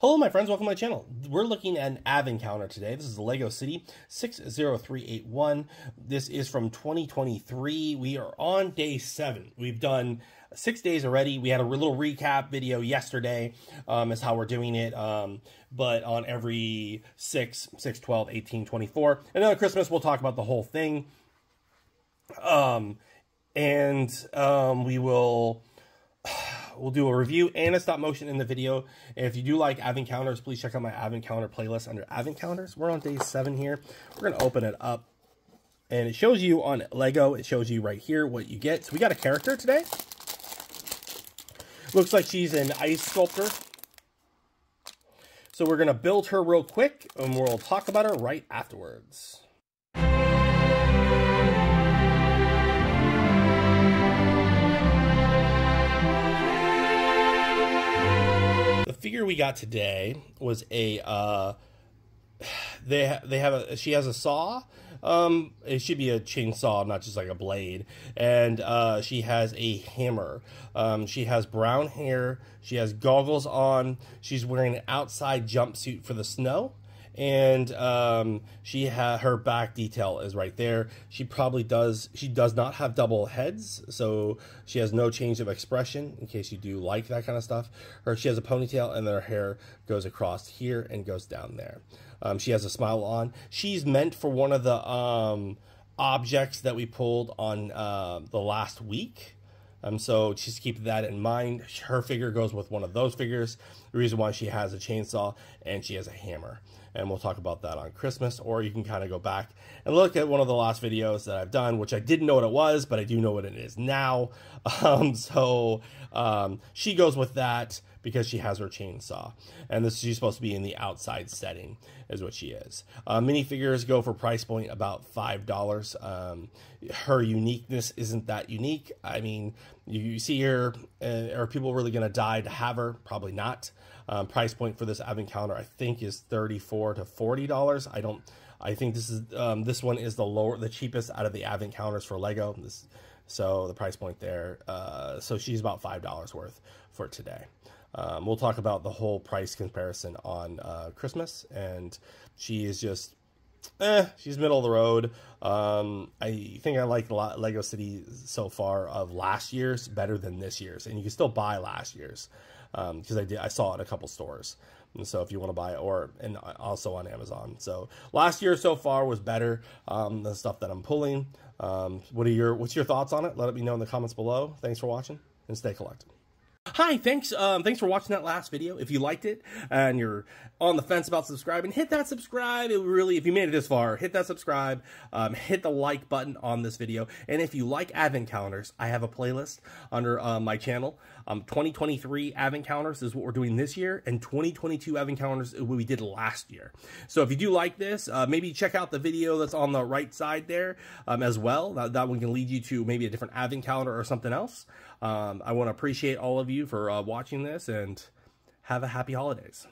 Hello my friends, welcome to my channel. We're looking at an advent calendar today. This is the Lego City 60381. This is from 2023. We are on day seven. We've done six days already. We had a little recap video yesterday um, is how we're doing it. Um, but on every 6, 6, 12, 18, 24. And then Christmas, we'll talk about the whole thing. Um, and um, we will we'll do a review and a stop motion in the video. If you do like Advent calendars, please check out my Advent calendar playlist under Advent calendars. We're on day seven here. We're gonna open it up, and it shows you on Lego. It shows you right here what you get. So we got a character today. Looks like she's an ice sculptor. So we're gonna build her real quick, and we'll talk about her right afterwards. We got today was a uh, they they have a she has a saw. Um, it should be a chainsaw, not just like a blade. And uh, she has a hammer. Um, she has brown hair. She has goggles on. She's wearing an outside jumpsuit for the snow and um, she had her back detail is right there. She probably does. She does not have double heads, so she has no change of expression. In case you do like that kind of stuff, or she has a ponytail and then her hair goes across here and goes down there. Um, she has a smile on. She's meant for one of the um, objects that we pulled on uh, the last week. Um, so just keep that in mind. Her figure goes with one of those figures. The reason why she has a chainsaw and she has a hammer. And we'll talk about that on Christmas, or you can kind of go back and look at one of the last videos that I've done, which I didn't know what it was, but I do know what it is now. Um, so um, she goes with that because she has her chainsaw. And this she's supposed to be in the outside setting, is what she is. Uh, minifigures go for price point about $5. Um, her uniqueness isn't that unique. I mean, you, you see her, uh, are people really going to die to have her? Probably not. Um, price point for this advent calendar, I think, is 34 to $40. I don't. I think this is um, this one is the lower, the cheapest out of the advent calendars for Lego. This, so the price point there. Uh, so she's about five dollars worth for today. Um, we'll talk about the whole price comparison on uh, Christmas, and she is just, eh, she's middle of the road. Um, I think I like Lego City so far of last year's better than this year's, and you can still buy last year's because um, I did I saw it a couple stores. And so if you want to buy it, or and also on Amazon. So last year so far was better. Um, the stuff that I'm pulling. Um, what are your what's your thoughts on it? Let me know in the comments below. Thanks for watching and stay collected. Hi, thanks um, thanks for watching that last video. If you liked it and you're on the fence about subscribing, hit that subscribe. It really, if you made it this far, hit that subscribe. Um, hit the like button on this video. And if you like advent calendars, I have a playlist under uh, my channel. Um, 2023 advent calendars is what we're doing this year, and 2022 advent calendars is what we did last year. So if you do like this, uh, maybe check out the video that's on the right side there um, as well. That, that one can lead you to maybe a different advent calendar or something else. Um, I want to appreciate all of you for uh, watching this and have a happy holidays.